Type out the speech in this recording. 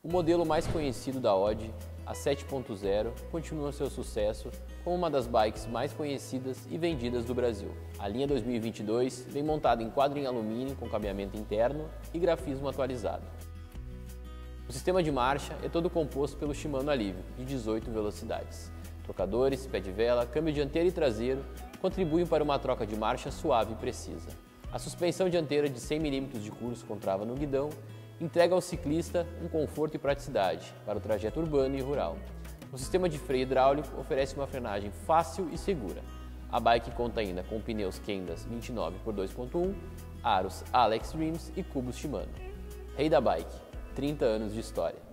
O modelo mais conhecido da Odd, a 7.0, continua seu sucesso como uma das bikes mais conhecidas e vendidas do Brasil. A linha 2022 vem montada em quadro em alumínio com cabeamento interno e grafismo atualizado. O sistema de marcha é todo composto pelo Shimano Alívio, de 18 velocidades. Trocadores, pé de vela, câmbio dianteiro e traseiro contribuem para uma troca de marcha suave e precisa. A suspensão dianteira de 100 mm de curso com trava no guidão entrega ao ciclista um conforto e praticidade para o trajeto urbano e rural. O sistema de freio hidráulico oferece uma frenagem fácil e segura. A bike conta ainda com pneus Kendas 29 por 2.1, aros Alex Rims e cubos Shimano. Rei da Bike, 30 anos de história.